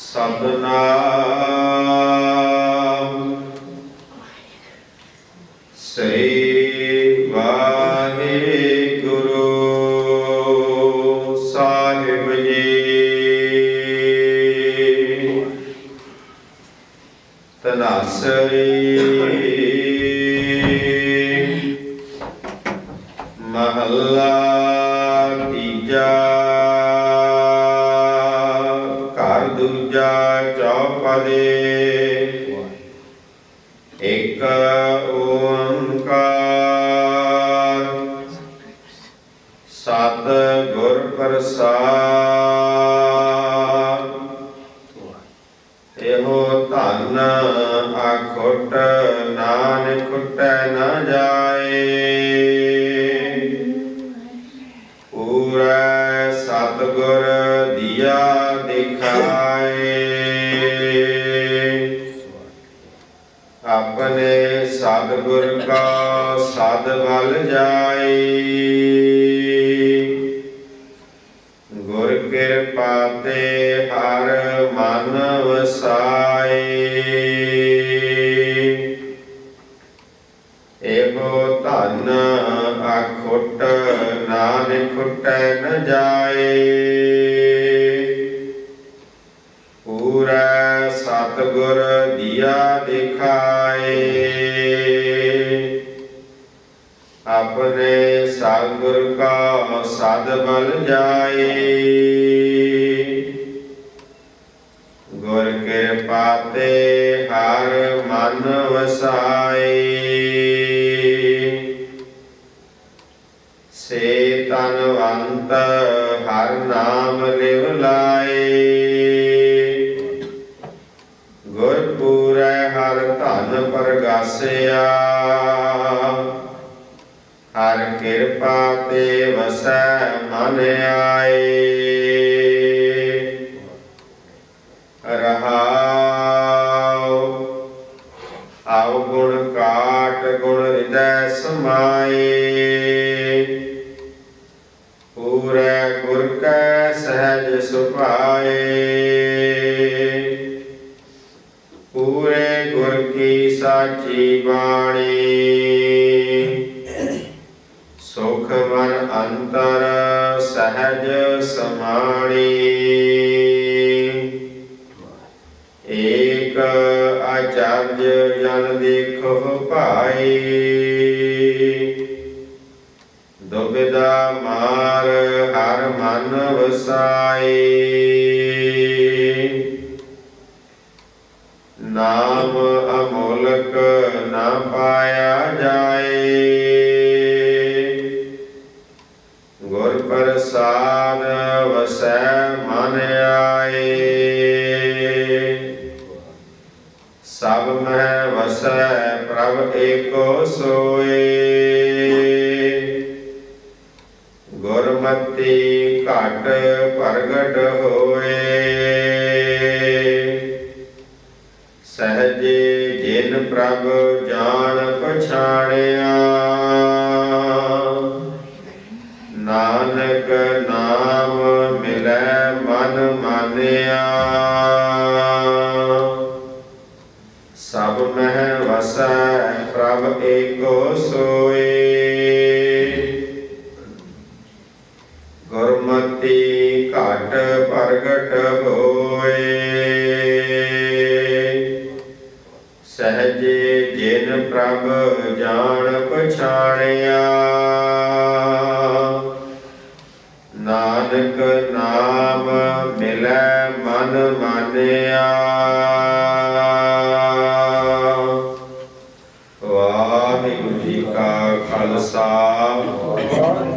ਸਤਨਾਮ। ਸ੍ਰੀ ਵਾਹਿਗੁਰੂ ਸਾਹਿਬ ਜੀ। ਤਨਾਸਰੀ ਮਹੱਲਾ ਇੱਕ ਓੰਕਾਰ। ਸਤ ਗੁਰ ਪ੍ਰਸਾਦ। ਇਹੋ ਧਨ ਆਖੁੱਟ ਨਾਨਕ ਖੁੱਟੈ ਨਾ ਜਾਏ। ਪੂਰਾ ਸਤਗੁਰ ਦੀਆ ਦਿਖਾਏ। ਸਤਿਗੁਰ ਕਾ ਸਦ ਬਲ ਜਾਏ। ਗੁਰ ਕਿਰਪਾ ਤੇ ਹਰ ਮਨ ਵਸਾਏ। ਇਹੋ ਧਨ ਆਖੁੱਟ ਨਾਨਕ ਖੁੱਟੈ ਨ ਜਾਏ। ਪੂਰਾ ਸਤਗੁਰ ਦੀਆ ਦਿਖਾਏ। ਆਪਣੇ ਸਤਿਗੁਰ ਕਾ ਸਦ ਬਲ ਜਾਏ। ਗੁਰ ਕਿਰਪਾ ਤੇ ਹਰ ਮਨ ਵਸਾਏ। ਸੇ ਤਨਵੰਤ ਹਰ ਨਾਮ ਲਿਵ ਲਾਏ। ਗੁਰ ਪੂਰੈ ਹਰ ਧਨ ਪਰਗਾਸਿਆ। ਕਿਰਪਾ ਤੇ ਵਸੈ ਮਨ ਆਏ। ਰਹਾਉ ਆਉ ਗੁਣ ਕਾਟ, ਗੁਣ ਹਿਰਦੈ ਸਮਾਏ। ਪੂਰੇ ਗੁਰ ਕੈ ਸਹਿਜ ਸੁਭਾਏ। ਪੂਰੇ ਗੁਰ ਕੀ ਸਾਚੀ ਬਾਣੀ। ਸੁਖ ਮਨ ਅੰਤਰ ਸਹਿਜ ਸਮਾਣੀ। ਏਕ ਆਚਾਰਜ ਜਨ ਦੇਖੋ ਭਾਈ। ਦੁਬਿਦਾ ਮਾਰ ਹਰ ਮਨ ਵਸਾਈ। ਨਾਮ ਅਮੋਲਕ ਨਾ ਪਾਇਆ ਏਕੋ ਸੋਏ। ਗੁਰਮਤੀ ਘਟ ਪ੍ਰਗਟ ਹੋਏ। ਸਹਜੇ ਜਿਨ ਪ੍ਰਭ ਜਾਣ ਪਛਾਣਿਆ। ਨਾਨਕ ਨਾਮ ਮਿਲੈ ਮਨ ਮਾਨਿਆ। ਸਭ ਮਹਿ ਵਸੈ, ਪ੍ਰਭ ਏਕੋ ਸੋਏ। ਗੁਰਮਤੀ ਘਟ ਪ੍ਰਗਟ ਹੋਏ। ਸਹਜੇ ਜਿਨ ਪ੍ਰਭ ਜਾਣ ਪਛਾਣਿਆ। ਨਾਨਕ ਨਾਮ ਮਿਲੈ ਮਨ ਮਾਨਿਆ। ਖਾਲਸਾ ਵਾਹਿਗੁਰੂ